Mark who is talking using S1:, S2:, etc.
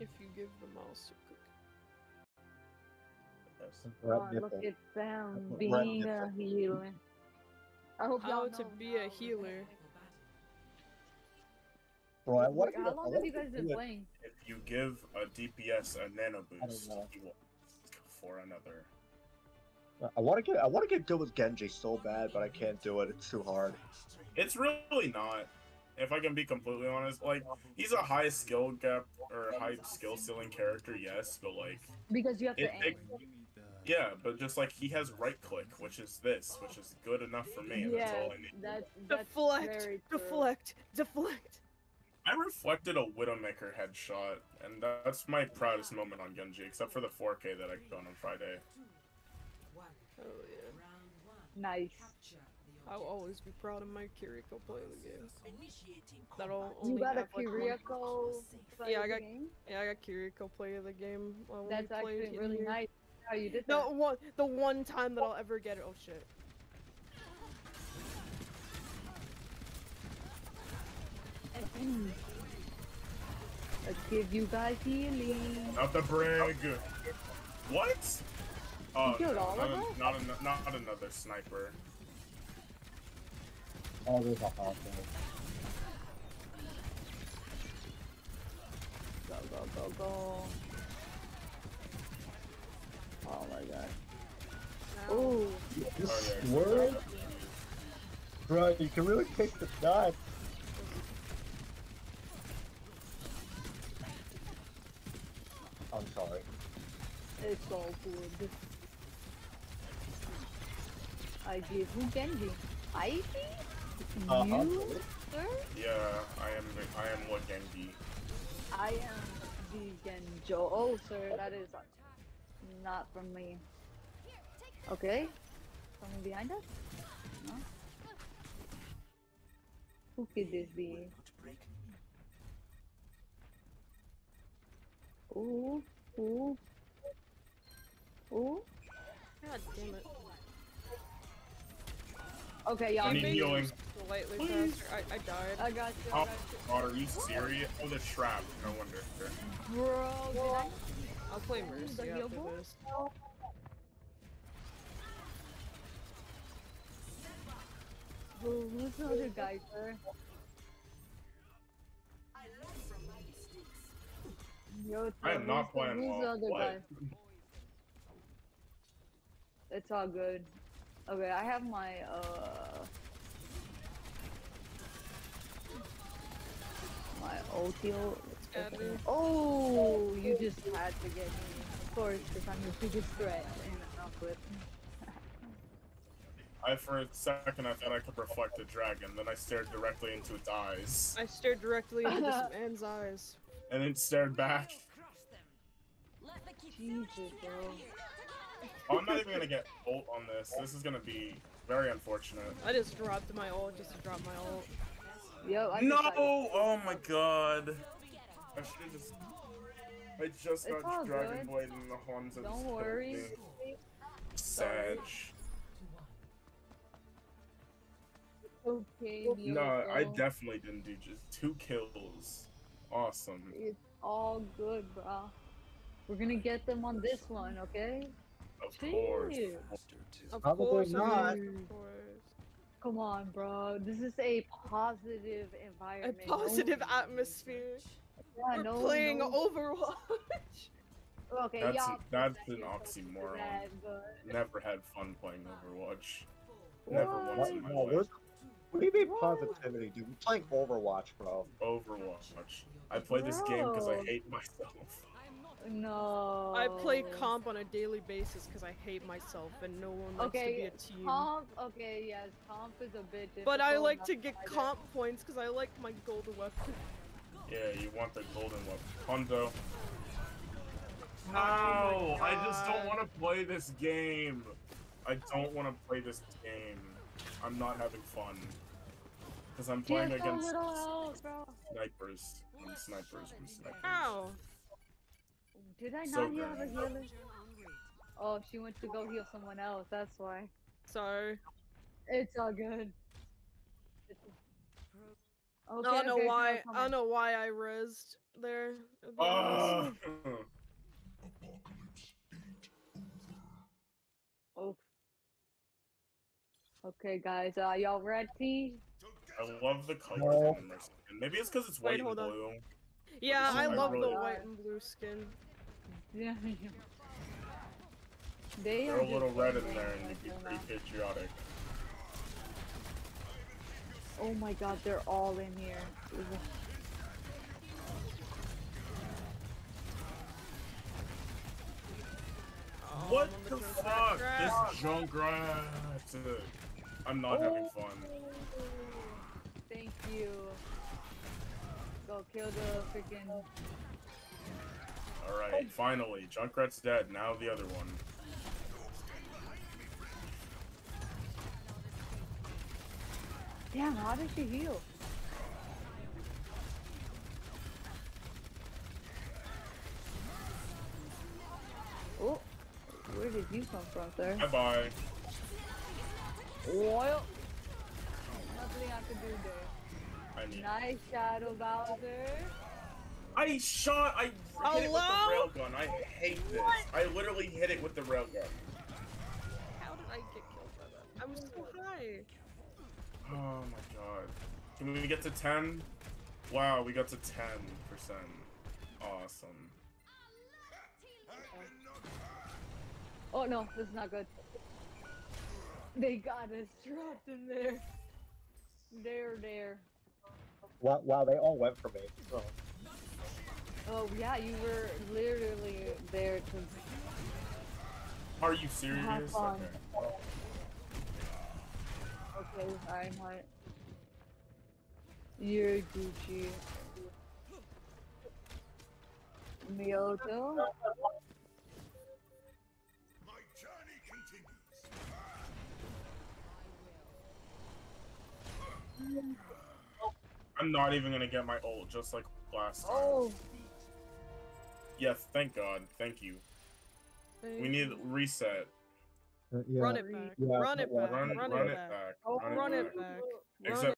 S1: if you give the mouse a cookie.
S2: Oh, look at them
S3: Red
S2: being a healer. I hope
S1: How
S2: y'all
S1: to be a healer.
S3: Bro, I want
S2: How long have you guys been playing?
S4: If you give a DPS a nano boost,
S3: I don't know.
S4: he will for another.
S3: I want to get I want to get good with Genji so bad, but I can't do it. It's too hard.
S4: It's really not. If I can be completely honest, like he's a high skill gap or high skill ceiling character, yes, but like
S2: Because you have to
S4: it, it yeah, but just like he has right click, which is this, which is good enough for me. and That's all I
S2: Yeah,
S4: need.
S2: that's, that's
S1: Deflect! Deflect! Deflect!
S4: I reflected a Widowmaker headshot, and that's my proudest moment on Genji, except for the 4K that I got on Friday.
S1: Oh yeah.
S2: Nice.
S1: I'll always be proud of my Kiriko playing the game. That'll only
S2: You got a
S1: have, like,
S2: Kiriko play
S1: Yeah, I
S2: the
S1: got-
S2: game?
S1: Yeah, I got Kiriko play of the game. Uh, while we
S2: That's
S1: played
S2: actually really
S1: here.
S2: nice how you did
S1: No,
S2: that.
S1: one the one time that I'll ever get it. Oh shit.
S2: Let's give you guys healing.
S4: Not the brig! What? Oh,
S2: killed all
S4: not,
S2: of
S4: an-
S2: us?
S4: not, an- not another sniper.
S3: Oh, there's a hospital.
S2: Go, go, go, go. Oh my god. Ooh.
S4: Oh, yeah.
S3: Word? Bro, you can really kick the nuts. I'm sorry.
S2: It's all good. I give you I Ivy?
S3: Uh-huh.
S2: You, sir?
S4: Yeah, I am. I am what Genji.
S2: I am the Genjo. Oh, sir, that is not from me. Okay. Someone behind us? No? Who could this be? Ooh, ooh, ooh.
S1: God damn it.
S2: Okay, y'all.
S4: I need healing.
S1: Slightly
S4: Please.
S1: faster. I, I died.
S2: I got you. I
S4: Oh,
S2: got you.
S4: God, are you serious? Oh, the trap. No wonder.
S2: Bro, did I?
S1: I'll play Mercy
S2: The heal
S1: after this.
S2: Who, who's the other guy, sir? Yo,
S4: I am not
S2: who's the-
S4: playing
S2: Who's the other guy? It's all good. Okay, I have my uh my OTO.
S1: Abby.
S2: Oh, you just had to get me, of course, because I'm your biggest threat in Output.
S4: I for a second I thought I could reflect a dragon, then I stared directly into its eyes,
S1: I stared directly into this man's eyes.
S4: and then stared back.
S2: Jesus, bro.
S4: Oh, I'm not even gonna get ult on this. This is gonna be very unfortunate.
S1: I just dropped my ult just to drop my ult.
S2: Yo, I
S4: No!
S2: just, like,
S4: Oh my god! I should just. I just
S2: It's all
S4: got Dragon
S2: good.
S4: Blade and the Hanzo.
S2: Don't
S4: just
S2: worry.
S4: killed. Sag.
S2: Okay,
S4: No, I definitely didn't do just two kills. Awesome.
S2: It's all good, bro. We're gonna get them on this one, okay?
S4: Of course.
S1: Of
S3: Probably
S1: course,
S3: not.
S1: Of.
S2: Come on, bro. This is a positive environment.
S1: A
S2: environment.
S1: positive
S2: No-
S1: atmosphere.
S2: Yeah,
S1: We're
S2: no,
S1: playing
S2: no.
S1: Overwatch.
S2: Okay,
S4: That's-
S2: y'all.
S4: that's
S2: that
S4: an
S2: you're supposed to do
S4: oxymoron.
S2: that, but-
S4: Never had fun playing Overwatch. Never
S2: What?
S4: once in my
S3: No,
S4: life.
S3: What do you mean positivity, dude? We're playing Overwatch, bro.
S4: Overwatch. I play this game because I hate myself.
S2: No.
S1: I play comp on a daily basis because I hate myself and no one likes
S2: Okay,
S1: to be a team.
S2: comp. Okay, yes, comp is a bit difficult.
S1: but I like to get
S2: fight it.
S1: comp points because I like my golden weapon.
S4: Yeah, you want the golden weapon. Hondo. Oh no,
S1: Oh
S4: I just don't want to play this game. I don't want to play this game. I'm not having fun. Because I'm playing
S2: Just a
S4: against
S2: little help, bro.
S4: snipers. And snipers and snipers.
S1: Ow!
S2: Did I not
S4: So
S2: heal
S4: good.
S2: the healer? Oh, she went to go heal someone else. That's why.
S1: Sorry.
S2: It's all good. It's- Okay,
S1: I don't know
S2: okay,
S1: why. I
S2: come
S1: don't know why I rezzed there. to be honest.
S4: Ah.
S2: Oh. Okay, guys, uh, y'all ready?
S4: I love the color.
S3: No.
S4: Maybe it's because it's
S1: Wait,
S4: white and
S1: hold on.
S4: blue.
S1: Yeah, I
S4: my
S1: love the white and blue skin.
S2: Yeah. they
S4: They're
S2: are
S4: a little red in there and you'd be pretty patriotic.
S2: Oh my god, they're all in here.
S1: Oh,
S4: What
S1: I'm
S4: the fuck?
S1: back.
S4: This Junkrat. I'm not having oh. fun.
S2: Thank you. Go kill the freaking.
S4: Alright, finally. Junkrat's dead. Now the other one.
S2: Damn, how did she heal? Oh, where did you come from, sir?
S4: Bye bye.
S2: Well, nothing I could do there.
S4: I.
S2: Nice shadow Bowser.
S4: I shot. I hit it with
S1: Hello?
S4: the railgun. I hate this. I literally hit it with the railgun.
S1: How did I get killed by that? I was so high.
S4: Oh my god. Can we get to 10? Wow, we got to 10%. Awesome.
S2: Oh no, this is not good. They got us trapped in there. There, there.
S3: Wow, wow, they all went for me. Oh.
S2: Oh yeah, you were literally there to.
S4: Are you serious?
S2: fun.
S4: Okay.
S2: Okay, I'm like. You're Gucci. Miyoto.
S4: I'm not even gonna get my ult, just like last time.
S2: Oh,
S4: Yes, thank God. Thank you. We need reset.
S3: Uh, yeah.
S1: Run it back.
S3: Yeah,
S1: Run it back.
S4: Run,
S1: Run,
S4: run
S1: it
S4: it
S1: back.
S4: back.
S2: Oh,
S4: Run
S1: Run
S4: it
S1: it
S4: back.
S1: back.
S4: Except